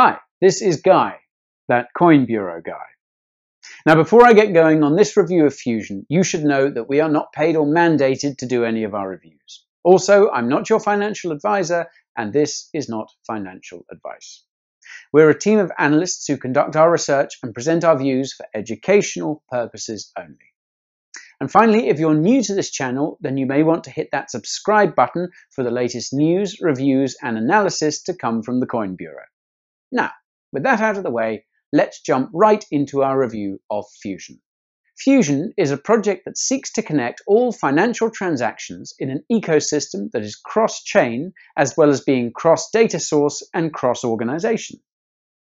Hi, this is Guy, that Coin Bureau guy. Now, before I get going on this review of Fusion, you should know that we are not paid or mandated to do any of our reviews. Also, I'm not your financial advisor, and this is not financial advice. We're a team of analysts who conduct our research and present our views for educational purposes only. And finally, if you're new to this channel, then you may want to hit that subscribe button for the latest news, reviews, and analysis to come from the Coin Bureau. Now, with that out of the way, let's jump right into our review of Fusion. Fusion is a project that seeks to connect all financial transactions in an ecosystem that is cross-chain as well as being cross-data source and cross-organization.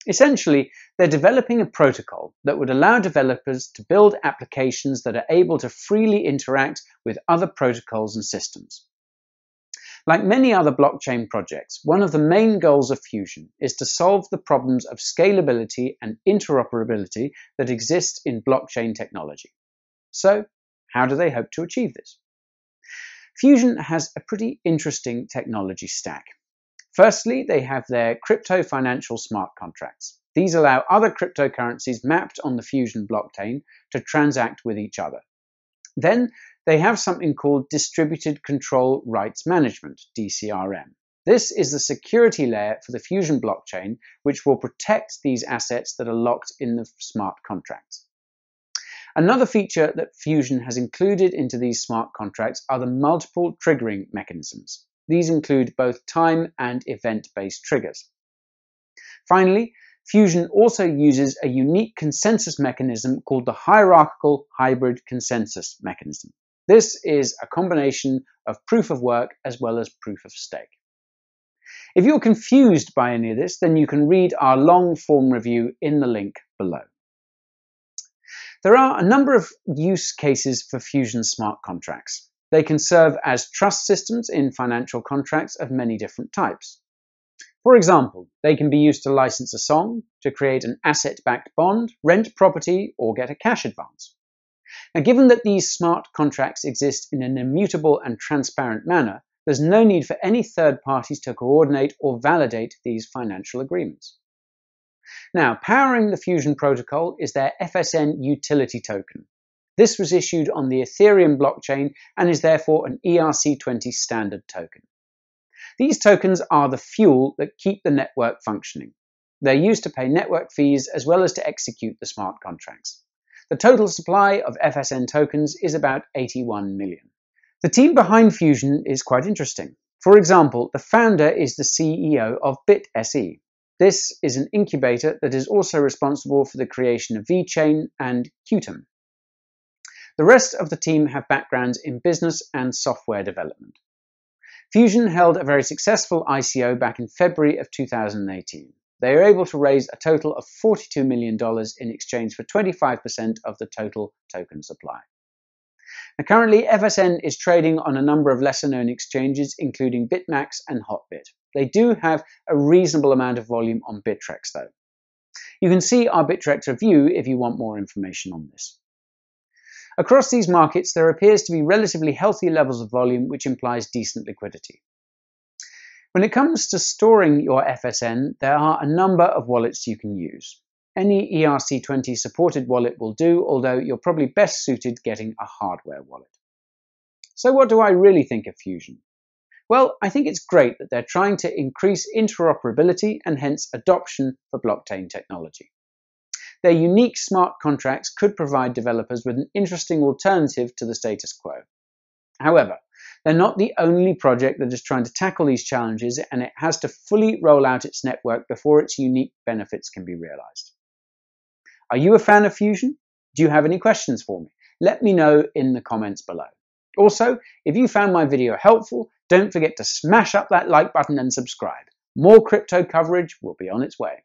Essentially, they're developing a protocol that would allow developers to build applications that are able to freely interact with other protocols and systems. Like many other blockchain projects, one of the main goals of Fusion is to solve the problems of scalability and interoperability that exist in blockchain technology. So, how do they hope to achieve this? Fusion has a pretty interesting technology stack. Firstly, they have their crypto financial smart contracts. These allow other cryptocurrencies mapped on the Fusion blockchain to transact with each other. Then they have something called Distributed Control Rights Management, DCRM. This is the security layer for the Fusion blockchain, which will protect these assets that are locked in the smart contracts. Another feature that Fusion has included into these smart contracts are the multiple triggering mechanisms. These include both time and event-based triggers. Finally, Fusion also uses a unique consensus mechanism called the hierarchical hybrid consensus mechanism. This is a combination of proof of work as well as proof of stake. If you're confused by any of this, then you can read our long form review in the link below. There are a number of use cases for Fusion smart contracts. They can serve as trust systems in financial contracts of many different types. For example, they can be used to license a song, to create an asset-backed bond, rent property, or get a cash advance. Now, given that these smart contracts exist in an immutable and transparent manner, there's no need for any third parties to coordinate or validate these financial agreements. Now, powering the Fusion protocol is their FSN utility token. This was issued on the Ethereum blockchain and is therefore an ERC20 standard token. These tokens are the fuel that keep the network functioning. They're used to pay network fees as well as to execute the smart contracts. The total supply of FSN tokens is about 81 million. The team behind Fusion is quite interesting. For example, the founder is the CEO of BitSE. This is an incubator that is also responsible for the creation of VeChain and Qtum. The rest of the team have backgrounds in business and software development. Fusion held a very successful ICO back in February of 2018. They were able to raise a total of $42 million in exchange for 25% of the total token supply. Now, currently, FSN is trading on a number of lesser known exchanges, including BitMax and Hotbit. They do have a reasonable amount of volume on Bittrex, though. You can see our Bittrex review if you want more information on this. Across these markets, there appears to be relatively healthy levels of volume, which implies decent liquidity. When it comes to storing your FSN, there are a number of wallets you can use. Any ERC20 supported wallet will do, although you're probably best suited getting a hardware wallet. So what do I really think of Fusion? Well, I think it's great that they're trying to increase interoperability and hence adoption for blockchain technology. Their unique smart contracts could provide developers with an interesting alternative to the status quo. However, they're not the only project that is trying to tackle these challenges, and it has to fully roll out its network before its unique benefits can be realized. Are you a fan of Fusion? Do you have any questions for me? Let me know in the comments below. Also, if you found my video helpful, don't forget to smash up that like button and subscribe. More crypto coverage will be on its way.